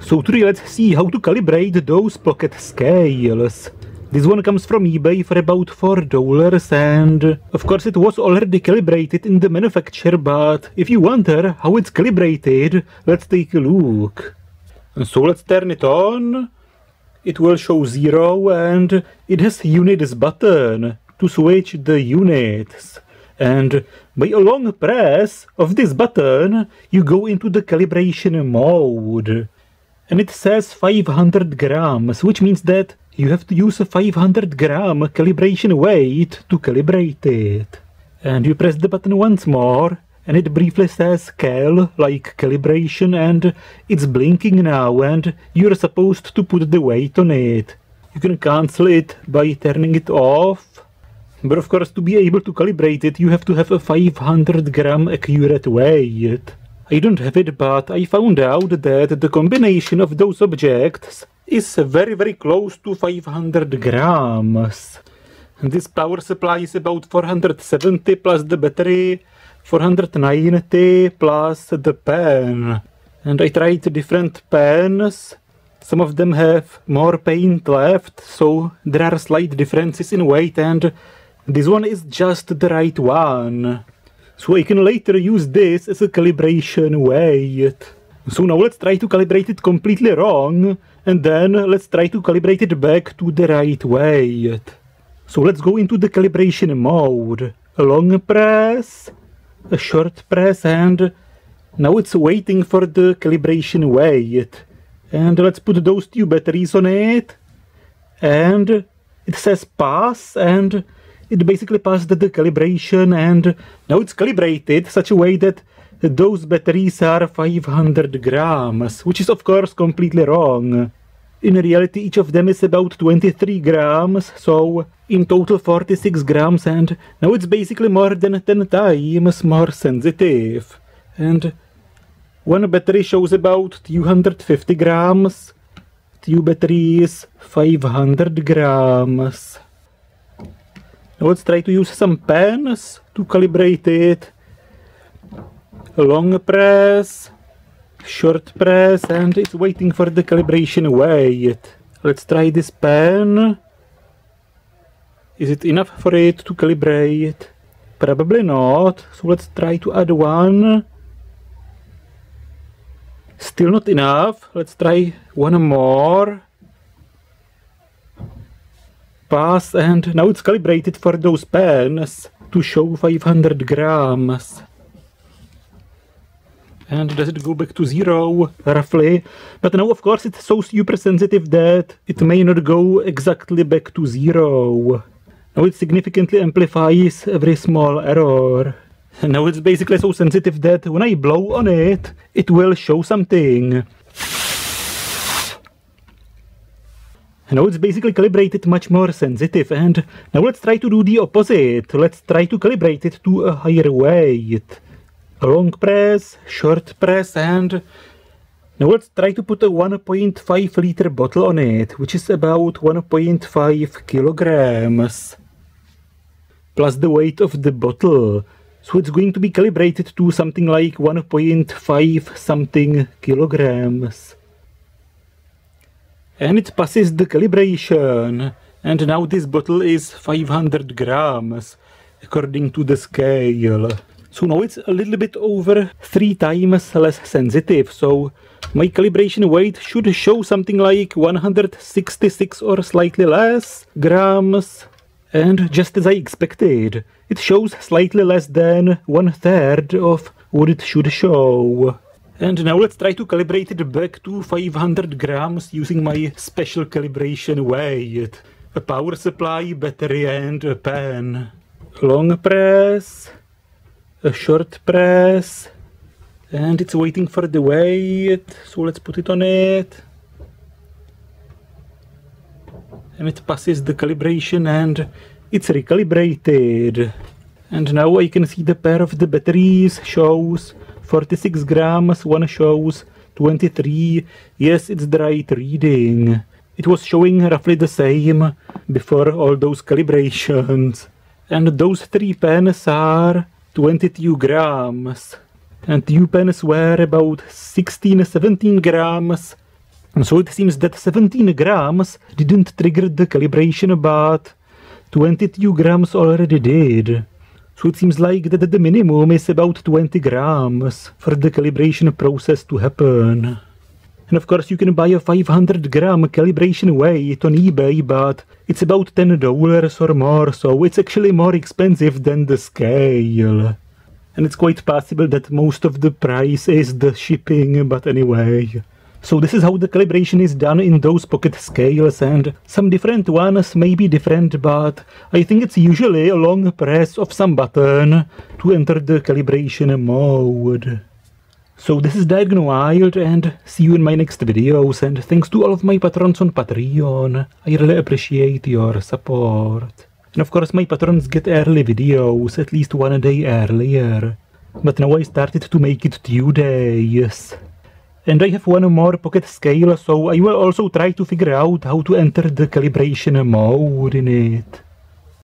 So today let's see how to calibrate those pocket scales. This one comes from eBay for about $4 and of course it was already calibrated in the manufacture but if you wonder how it's calibrated, let's take a look. So let's turn it on. It will show 0 and it has units button to switch the units. And by a long press of this button, you go into the calibration mode. And it says 500 grams, which means that you have to use a 500 gram calibration weight to calibrate it. And you press the button once more, and it briefly says cal, like calibration, and it's blinking now, and you're supposed to put the weight on it. You can cancel it by turning it off. But of course, to be able to calibrate it, you have to have a 500 gram accurate weight. I don't have it, but I found out that the combination of those objects is very very close to 500 grams. This power supply is about 470 plus the battery, 490 plus the pen. And I tried different pens. Some of them have more paint left, so there are slight differences in weight and this one is just the right one. So I can later use this as a calibration weight. So now let's try to calibrate it completely wrong, and then let's try to calibrate it back to the right weight. So let's go into the calibration mode. A long press, a short press, and now it's waiting for the calibration weight. And let's put those two batteries on it. And it says pass, and it basically passed the calibration and now it's calibrated such a way that those batteries are 500 grams, which is of course completely wrong. In reality, each of them is about 23 grams, so in total 46 grams, and now it's basically more than 10 times more sensitive. And one battery shows about 250 grams, two batteries 500 grams. Now let's try to use some pens to calibrate it. Long press, short press, and it's waiting for the calibration weight. Let's try this pen. Is it enough for it to calibrate? Probably not, so let's try to add one. Still not enough, let's try one more pass and now it's calibrated for those pens to show 500 grams. And does it go back to zero, roughly? But now, of course, it's so super sensitive that it may not go exactly back to zero. Now it significantly amplifies every small error. Now it's basically so sensitive that when I blow on it, it will show something. Now it's basically calibrated much more sensitive and now let's try to do the opposite. Let's try to calibrate it to a higher weight. A long press, short press and now let's try to put a 1.5 liter bottle on it, which is about 1.5 kilograms. Plus the weight of the bottle. So it's going to be calibrated to something like 1.5 something kilograms and it passes the calibration. And now this bottle is 500 grams according to the scale. So now it's a little bit over three times less sensitive. So my calibration weight should show something like 166 or slightly less grams. And just as I expected it shows slightly less than one third of what it should show and now let's try to calibrate it back to 500 grams using my special calibration weight. A power supply, battery and a pen. Long press, a short press, and it's waiting for the weight, so let's put it on it. And it passes the calibration and it's recalibrated. And now I can see the pair of the batteries shows 46 grams, one shows 23. Yes, it's the right reading. It was showing roughly the same before all those calibrations. And those three pens are 22 grams. And two pens were about 16, 17 grams. So it seems that 17 grams didn't trigger the calibration, but 22 grams already did. So it seems like that the minimum is about 20 grams for the calibration process to happen. And of course you can buy a 500 gram calibration weight on eBay, but it's about $10 or more, so it's actually more expensive than the scale. And it's quite possible that most of the price is the shipping, but anyway. So this is how the calibration is done in those pocket scales and some different ones may be different but I think it's usually a long press of some button to enter the calibration mode. So this is DiodeGoneWild and see you in my next videos and thanks to all of my patrons on Patreon. I really appreciate your support. And of course my patrons get early videos, at least one day earlier. But now I started to make it two days. And I have one more pocket scale, so I will also try to figure out how to enter the calibration mode in it.